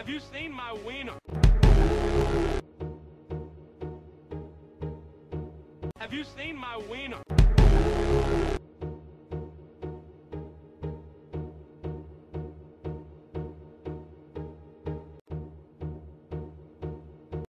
Have you seen my wiener? Have you seen my wiener?